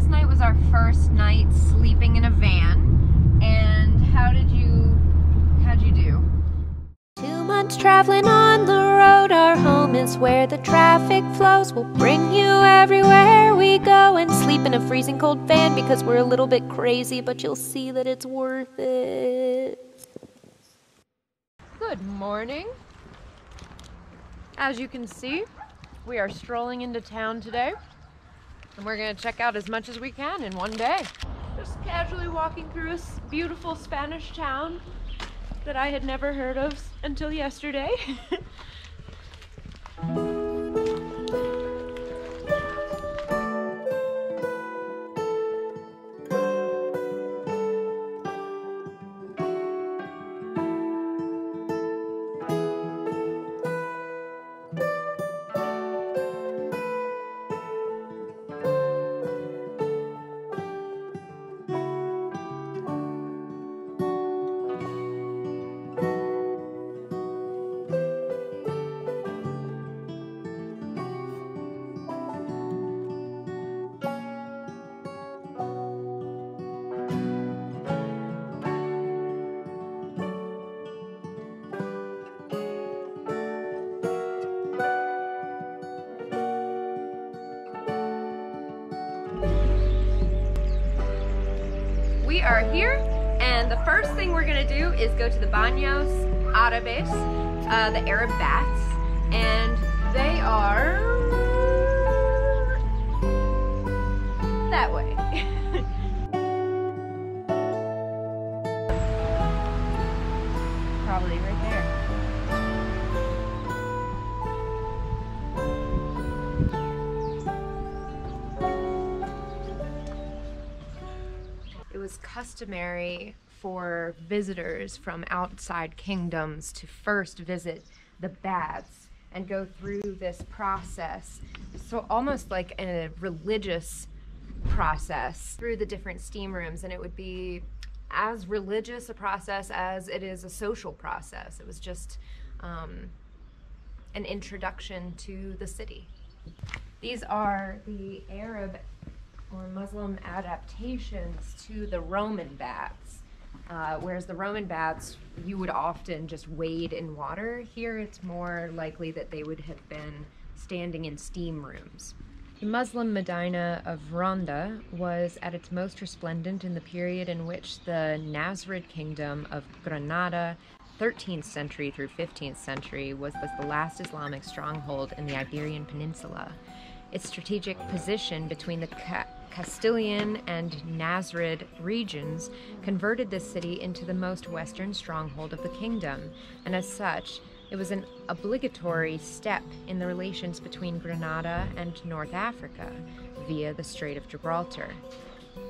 last night was our first night sleeping in a van. And how did you, how'd you do? Two months traveling on the road, our home is where the traffic flows. We'll bring you everywhere we go and sleep in a freezing cold van because we're a little bit crazy, but you'll see that it's worth it. Good morning. As you can see, we are strolling into town today. And we're gonna check out as much as we can in one day. Just casually walking through a beautiful Spanish town that I had never heard of until yesterday. we are here, and the first thing we're gonna do is go to the Baños Árabes, uh, the Arab baths, and they are that way. Customary for visitors from outside kingdoms to first visit the baths and go through this process. So, almost like a religious process through the different steam rooms, and it would be as religious a process as it is a social process. It was just um, an introduction to the city. These are the Arab or Muslim adaptations to the Roman baths. Uh, whereas the Roman baths, you would often just wade in water. Here, it's more likely that they would have been standing in steam rooms. The Muslim Medina of Ronda was at its most resplendent in the period in which the Nasrid kingdom of Granada, 13th century through 15th century, was, was the last Islamic stronghold in the Iberian Peninsula. Its strategic position between the Ca- Castilian and Nasrid regions converted this city into the most western stronghold of the kingdom, and as such, it was an obligatory step in the relations between Granada and North Africa via the Strait of Gibraltar.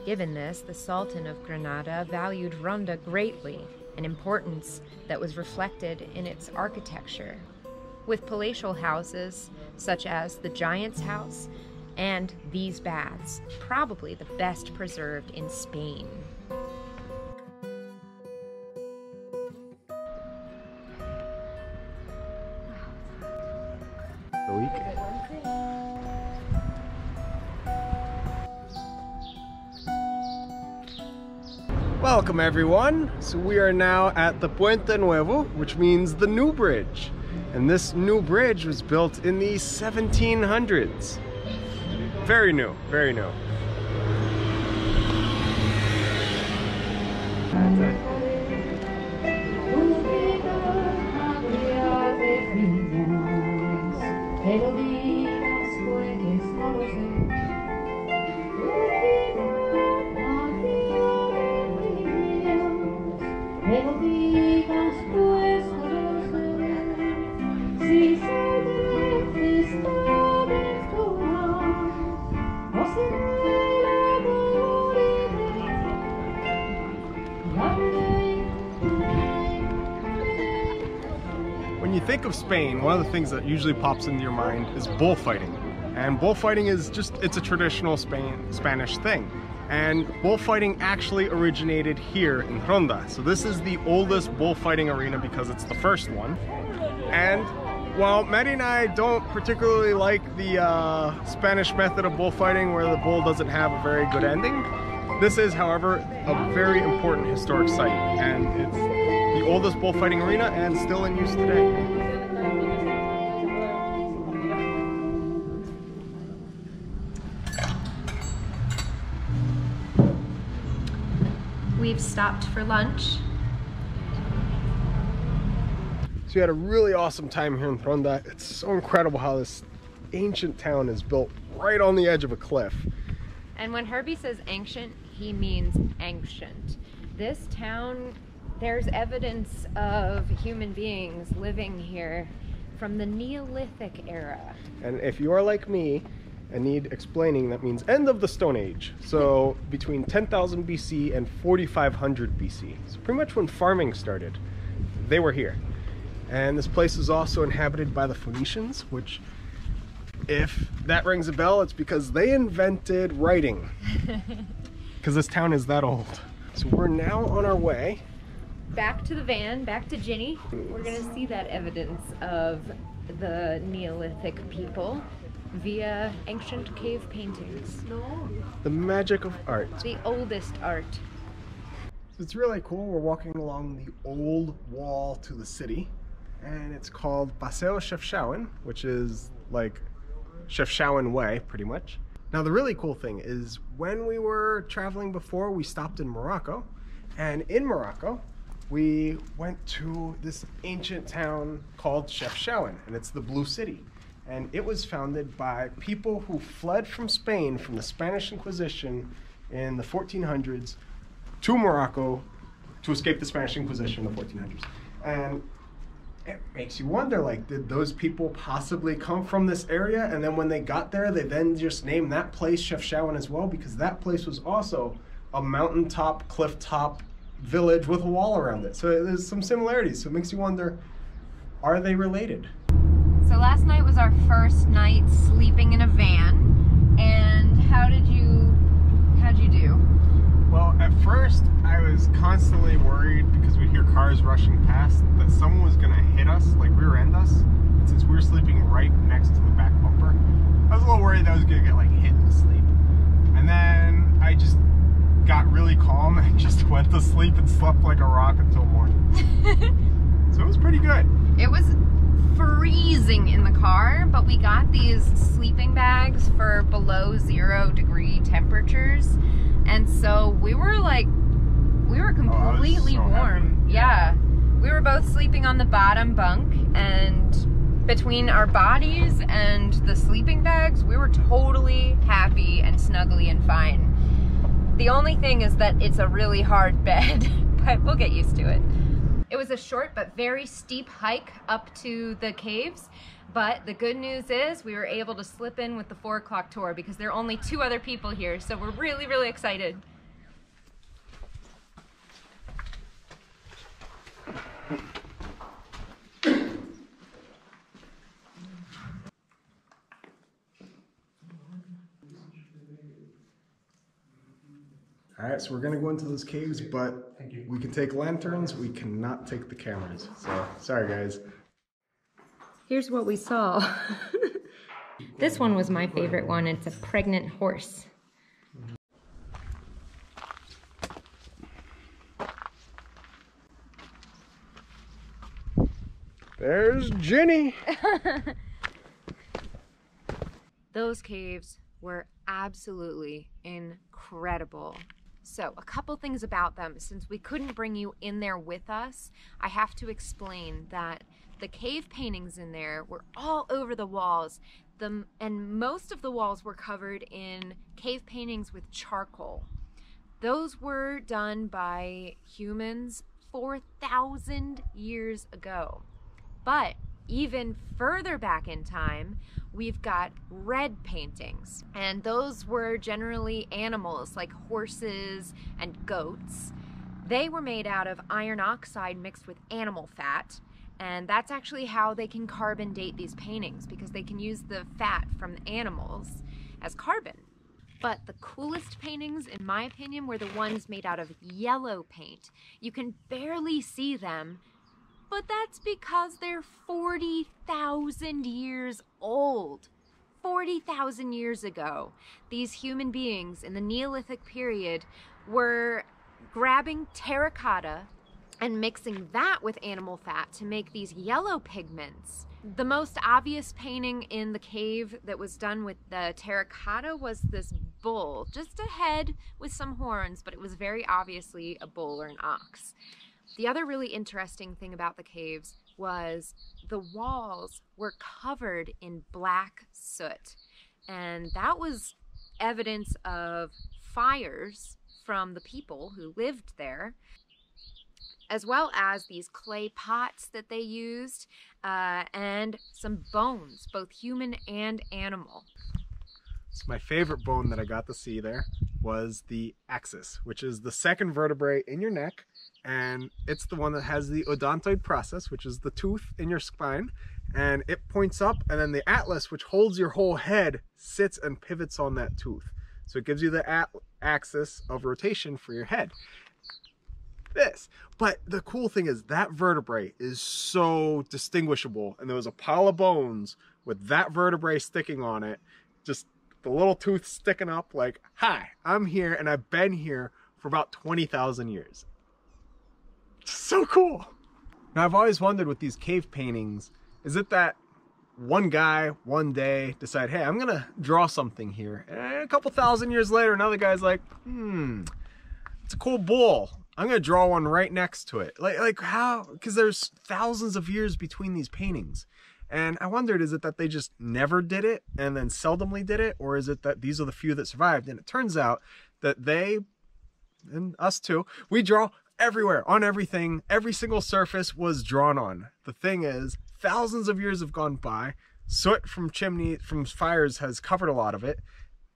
Given this, the Sultan of Granada valued Ronda greatly, an importance that was reflected in its architecture, with palatial houses such as the Giant's House and these baths, probably the best preserved in Spain. The week. Welcome everyone. So we are now at the Puente Nuevo, which means the new bridge. And this new bridge was built in the 1700s. Very new, very new. Think of Spain, one of the things that usually pops into your mind is bullfighting. And bullfighting is just, it's a traditional Spain, Spanish thing. And bullfighting actually originated here in Ronda. So this is the oldest bullfighting arena because it's the first one. And Well, Maddie and I don't particularly like the uh, Spanish method of bullfighting where the bull doesn't have a very good ending. This is, however, a very important historic site, and it's the oldest bullfighting arena and still in use today. We've stopped for lunch. So we had a really awesome time here in Ronda. It's so incredible how this ancient town is built right on the edge of a cliff. And when Herbie says ancient, he means ancient. This town, there's evidence of human beings living here from the Neolithic era. And if you are like me and need explaining, that means end of the Stone Age. So between 10,000 BC and 4500 BC. So pretty much when farming started, they were here. And this place is also inhabited by the Phoenicians, which, if that rings a bell, it's because they invented writing. Because this town is that old. So we're now on our way. Back to the van, back to Ginny. We're gonna see that evidence of the Neolithic people via ancient cave paintings. The magic of art. The oldest art. It's really cool. We're walking along the old wall to the city, and it's called Paseo Chefchaouen, which is like Chefchaouen Way, pretty much. Now, the really cool thing is when we were traveling before, we stopped in Morocco, and in Morocco, we went to this ancient town called Chefchaouen, and it's the Blue City. And it was founded by people who fled from Spain from the Spanish Inquisition in the 1400s to Morocco to escape the Spanish Inquisition in the 1400s. And it makes you wonder like, did those people possibly come from this area? And then when they got there, they then just named that place Chefchaouen as well, because that place was also a mountaintop, cliff top village with a wall around it. So there's some similarities. So it makes you wonder are they related? So last night was our first night sleeping in a van. And how did you how'd you do? Well, at first, I was constantly worried because we'd hear cars rushing past that someone was going to hit us, like rear end us. And since we were sleeping right next to the back bumper, I was a little worried that I was going to get like hit in the sleep. And then I just got really calm and just went to sleep and slept like a rock until morning. so it was pretty good. It was freezing in the car, but we got these sleeping bags for below zero degree temperatures. And so we were like, we were completely so warm. Yeah. We were both sleeping on the bottom bunk, and between our bodies and the sleeping bags, we were totally happy and snuggly and fine. The only thing is that it's a really hard bed, but we'll get used to it. It was a short but very steep hike up to the caves. But the good news is we were able to slip in with the four o'clock tour because there are only two other people here. So we're really, really excited. All right, so we're going to go into those caves, but we can take lanterns, we cannot take the cameras. So, sorry guys. Here's what we saw. this one was my favorite one. It's a pregnant horse. There's Ginny. Those caves were absolutely incredible. So, a couple things about them. Since we couldn't bring you in there with us, I have to explain that the cave paintings in there were all over the walls. The, and most of the walls were covered in cave paintings with charcoal. Those were done by humans 4,000 years ago. But even further back in time, we've got red paintings. And those were generally animals like horses and goats. They were made out of iron oxide mixed with animal fat. And that's actually how they can carbon date these paintings because they can use the fat from the animals as carbon. But the coolest paintings, in my opinion, were the ones made out of yellow paint. You can barely see them But that's because they're 40,000 years old. 40,000 years ago, these human beings in the Neolithic period were grabbing terracotta and mixing that with animal fat to make these yellow pigments. The most obvious painting in the cave that was done with the terracotta was this bull, just a head with some horns, but it was very obviously a bull or an ox. The other really interesting thing about the caves was the walls were covered in black soot. And that was evidence of fires from the people who lived there, as well as these clay pots that they used, uh, and some bones, both human and animal. So my favorite bone that I got to see there was the axis, which is the second vertebrae in your neck, and it's the one that has the odontoid process, which is the tooth in your spine, and it points up, and then the atlas, which holds your whole head, sits and pivots on that tooth. So it gives you the axis of rotation for your head. This. But the cool thing is that vertebrae is so distinguishable, and there was a pile of bones with that vertebrae sticking on it, just the little tooth sticking up like, hi, I'm here and I've been here for about 20,000 years. So cool. Now I've always wondered with these cave paintings, is it that one guy one day decide, hey, I'm gonna draw something here. And a couple thousand years later, another guy's like, hmm, it's a cool bull. I'm gonna draw one right next to it. Like, like how? Because there's thousands of years between these paintings. And I wondered, is it that they just never did it and then seldomly did it? Or is it that these are the few that survived? And it turns out that they, and us too, we draw everywhere, on everything. Every single surface was drawn on. The thing is, thousands of years have gone by. Soot from chimney, from fires has covered a lot of it.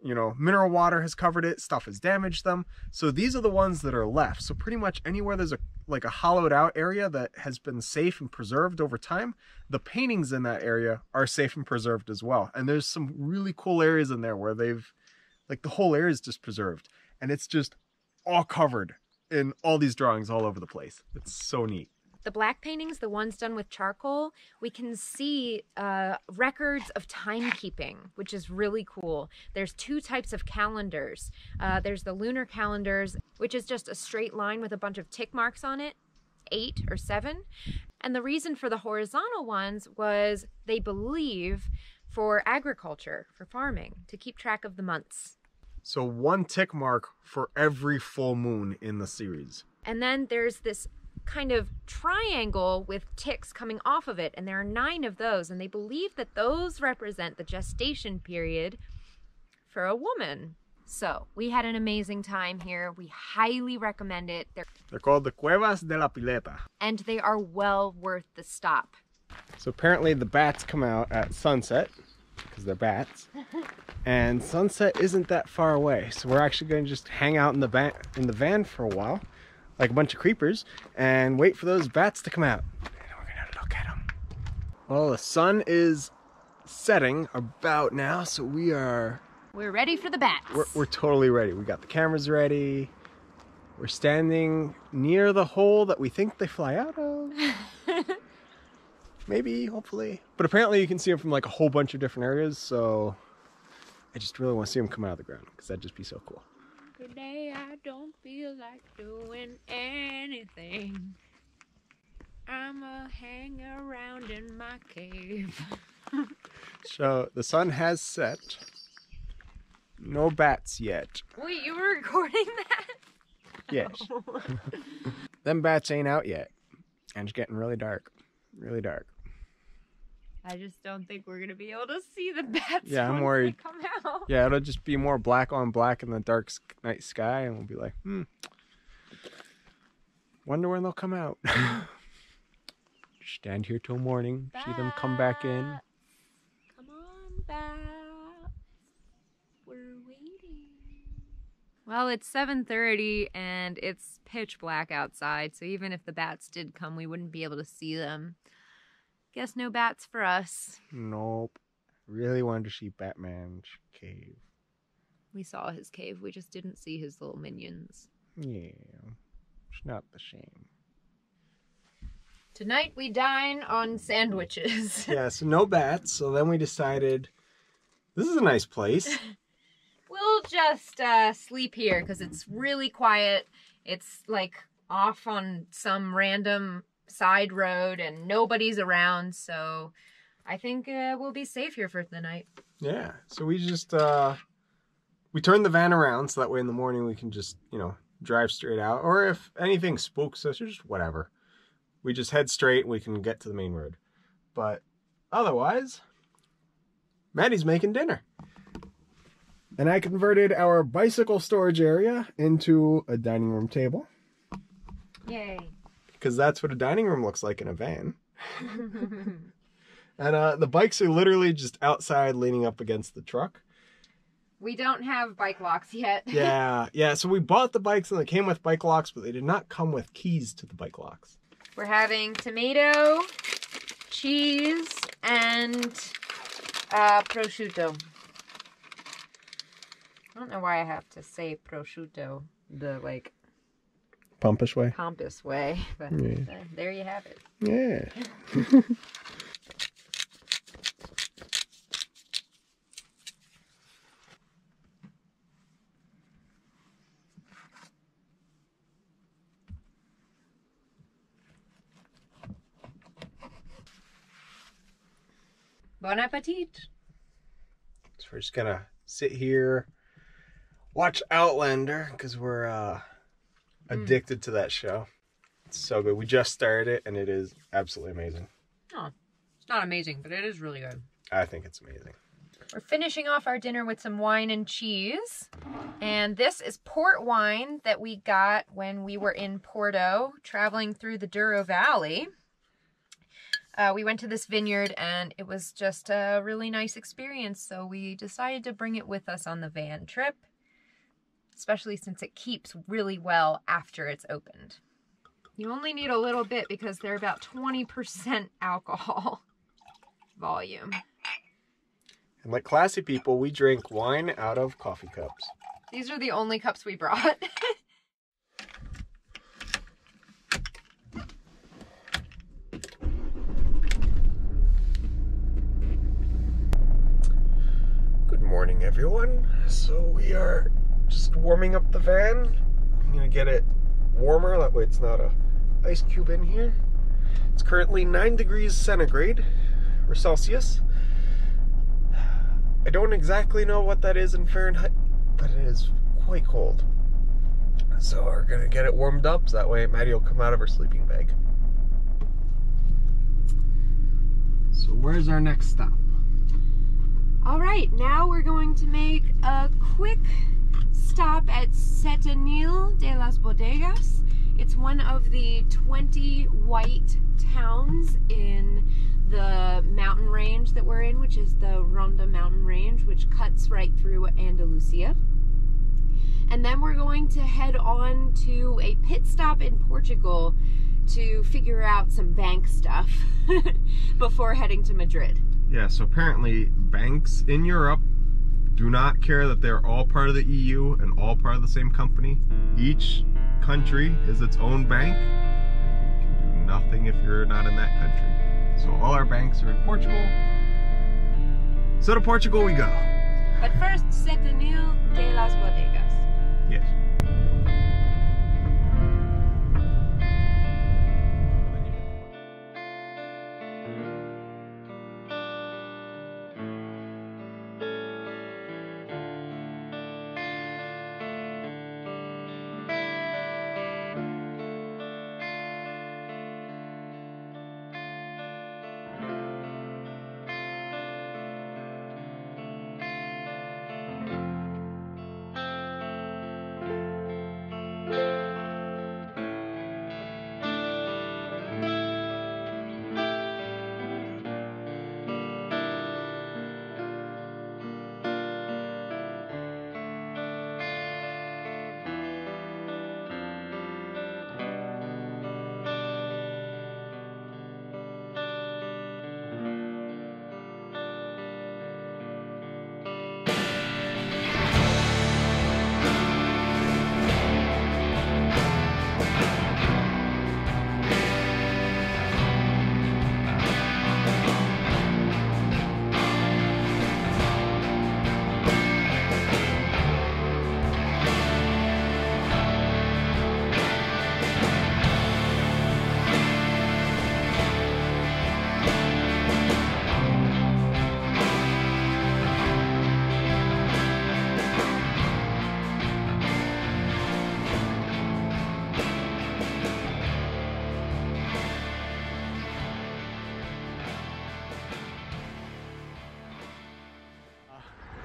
You know, mineral water has covered it, stuff has damaged them. So these are the ones that are left. So pretty much anywhere there's a like a hollowed out area that has been safe and preserved over time, the paintings in that area are safe and preserved as well. And there's some really cool areas in there where they've like the whole area is just preserved and it's just all covered in all these drawings all over the place. It's so neat. The black paintings, the ones done with charcoal, we can see uh, records of timekeeping, which is really cool. There's two types of calendars. Uh, there's the lunar calendars, which is just a straight line with a bunch of tick marks on it, eight or seven. And the reason for the horizontal ones was they believe for agriculture, for farming, to keep track of the months. So one tick mark for every full moon in the series. And then there's this kind of triangle with ticks coming off of it, and there are nine of those, and they believe that those represent the gestation period for a woman. So we had an amazing time here. We highly recommend it. They're, They're called the Cuevas de la Pileta. and they are well worth the stop. So apparently the bats come out at sunset because they're bats. And sunset isn't that far away. So we're actually going to just hang out in the van in the van for a while like a bunch of creepers and wait for those bats to come out. And we're going to look at them. Well, the sun is setting about now, so we are We're ready for the bats. we're, we're totally ready. We got the cameras ready. We're standing near the hole that we think they fly out of. Maybe, hopefully. But apparently you can see them from like a whole bunch of different areas, so I just really want to see them come out of the ground because that'd just be so cool. Today I don't feel like doing anything. I'ma hang around in my cave. So the sun has set. No bats yet. Wait, you were recording that? Yes. Them bats ain't out yet. And it's getting really dark. Really dark. I just don't think we're gonna be able to see the bats. Yeah, I'm worried. Come out. Yeah, it'll just be more black on black in the dark night sky, and we'll be like, hmm. Wonder when they'll come out. Stand here till morning, see them come back in. Come on, bats. We're waiting. Well, it's 7:30 and it's pitch black outside, so even if the bats did come, we wouldn't be able to see them. Guess no bats for us. Nope. Really wanted to see Batman's cave. We saw his cave, we just didn't see his little minions. Yeah, it's not the same. Tonight we dine on sandwiches. Yeah, so no bats. So then we decided this is a nice place. we'll just uh, sleep here because it's really quiet. It's like off on some random side road and nobody's around. So I think uh, we'll be safe here for the night. Yeah. So we just uh we turned the van around so that way in the morning we can just, you know, drive straight out. Or if anything spooks us or just whatever. We just head straight and we can get to the main road. But otherwise, Maddie's making dinner. And I converted our bicycle storage area into a dining room table. Yay. Because that's what a dining room looks like in a van. And uh, the bikes are literally just outside leaning up against the truck. we don't have bike locks yet. Yeah, yeah. So we bought the bikes and they came with bike locks, but they did not come with keys to the bike locks. We're having tomato, cheese, and uh, prosciutto. I don't know why I have to say prosciutto the like Pumpish way. pompous way, but Yeah. uh, there you have it. Yeah. Bon appetit. So we're just gonna sit here, watch Outlander because we're uh, addicted to that show. It's so good. We just started it and it is absolutely amazing. It's not amazing, but it is really good. I think it's amazing. We're finishing off our dinner with some wine and cheese. And this is port wine that we got when we were in Porto, traveling through the Douro Valley. Uh, we went to this vineyard and it was just a really nice experience. So we decided to bring it with us on the van trip, especially since it keeps really well after it's opened. You only need a little bit because they're about 20% alcohol volume. And like classy people, we drink wine out of coffee cups. These are the only cups we brought. Good morning, everyone. So we are just warming up the van. I'm gonna get it warmer. That way, it's not a ice cube in here. It's currently nine degrees centigrade or Celsius. I don't exactly know what that is in Fahrenheit, but it is quite cold. So we're gonna get it warmed up. So that way, Maddie will come out of her sleeping bag. So where's our next stop? All right, now we're going to make a quick stop at Setenil de las Bodegas. It's one of the 20 white towns in the mountain range that we're in, which is the Ronda mountain range, which cuts right through Andalusia. And then we're going to head on to a pit stop in Portugal to figure out some bank stuff before heading to Madrid. Yeah, so apparently banks in Europe do not care that they're all part of the EU and all part of the same company. Each country is its own bank. You can do nothing if you're not in that country. So all our banks are in Portugal. So to Portugal we go. But first, Setenil de las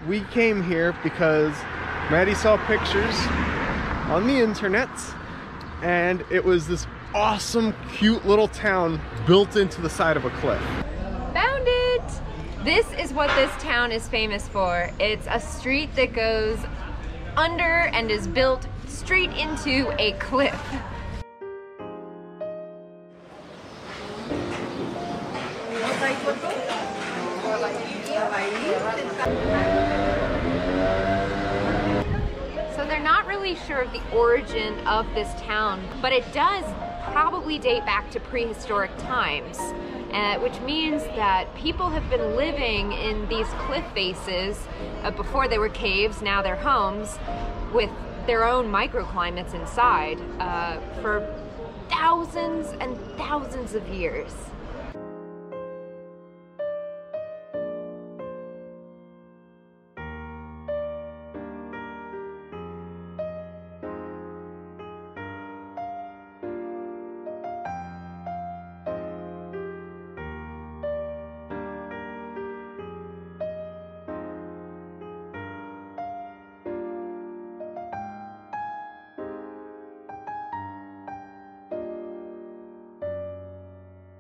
we came here because Maddie saw pictures on the internet and it was this awesome, cute little town built into the side of a cliff. Found it! This is what this town is famous for. It's a street that goes under and is built straight into a cliff. Not really sure of the origin of this town, but it does probably date back to prehistoric times, uh, which means that people have been living in these cliff faces uh, before they were caves, now they're homes, with their own microclimates inside uh, for thousands and thousands of years.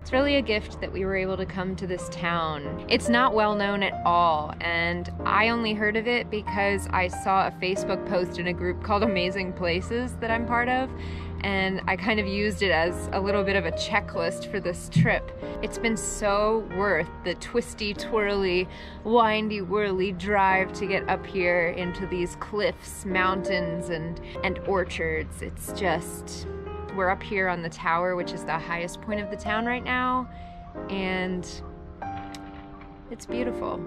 It's really a gift that we were able to come to this town. It's not well known at all, and I only heard of it because I saw a Facebook post in a group called Amazing Places that I'm part of, and I kind of used it as a little bit of a checklist for this trip. It's been so worth the twisty, twirly, windy, whirly drive to get up here into these cliffs, mountains, and, and orchards. It's just we're up here on the tower, which is the highest point of the town right now, and it's beautiful.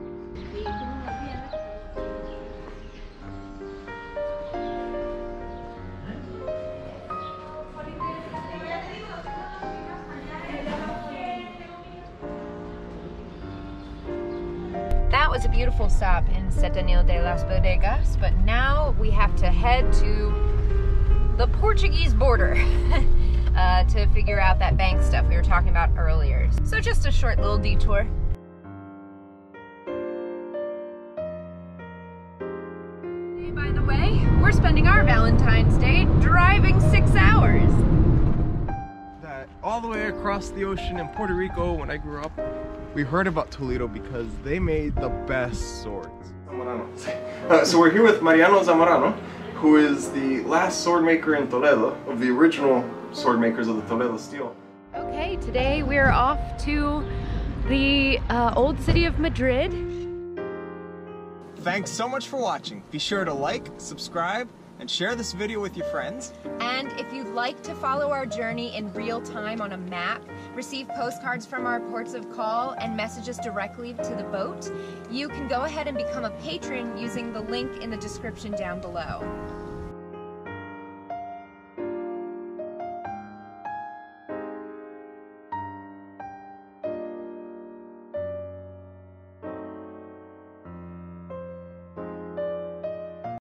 That was a beautiful stop in Setenil de las Bodegas, but now we have to head to the Portuguese border uh, to figure out that bank stuff we were talking about earlier. So just a short little detour. By the way, we're spending our Valentine's Day driving six hours. That all the way across the ocean in Puerto Rico when I grew up, we heard about Toledo because they made the best swords. Uh, so we're here with Mariano Zamorano, who is the last sword maker in Toledo, of the original sword makers of the Toledo steel. Okay, today we're off to the uh, old city of Madrid. Thanks so much for watching. Be sure to like, subscribe, and share this video with your friends. And if you'd like to follow our journey in real time on a map, receive postcards from our ports of call, and messages directly to the boat, you can go ahead and become a patron using the link in the description down below.